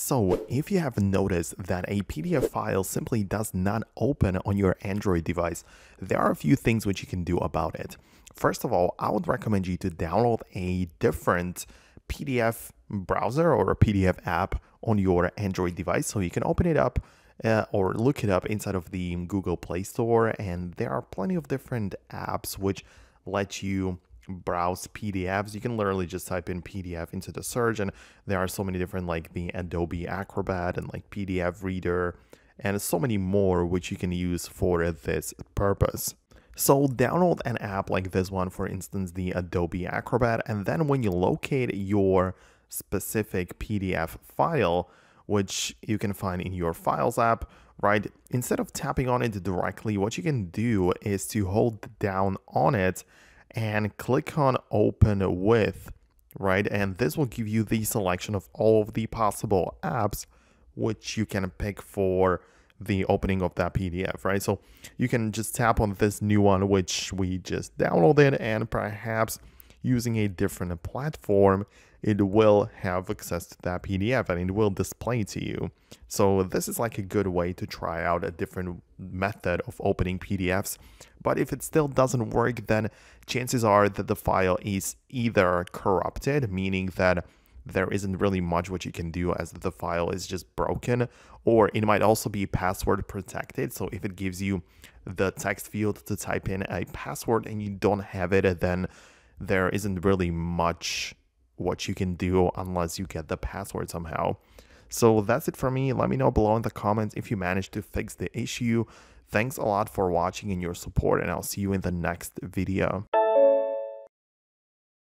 So if you have noticed that a PDF file simply does not open on your Android device, there are a few things which you can do about it. First of all, I would recommend you to download a different PDF browser or a PDF app on your Android device so you can open it up uh, or look it up inside of the Google Play Store and there are plenty of different apps which let you browse PDFs, you can literally just type in PDF into the search, and there are so many different like the Adobe Acrobat and like PDF Reader, and so many more which you can use for this purpose. So download an app like this one, for instance, the Adobe Acrobat, and then when you locate your specific PDF file, which you can find in your Files app, right? Instead of tapping on it directly, what you can do is to hold down on it and click on open with, right? And this will give you the selection of all of the possible apps which you can pick for the opening of that PDF, right? So you can just tap on this new one, which we just downloaded, and perhaps using a different platform, it will have access to that PDF and it will display to you. So this is like a good way to try out a different method of opening PDFs. But if it still doesn't work, then chances are that the file is either corrupted, meaning that there isn't really much what you can do as the file is just broken or it might also be password protected so if it gives you the text field to type in a password and you don't have it then there isn't really much what you can do unless you get the password somehow. So that's it for me. Let me know below in the comments if you managed to fix the issue. Thanks a lot for watching and your support, and I'll see you in the next video.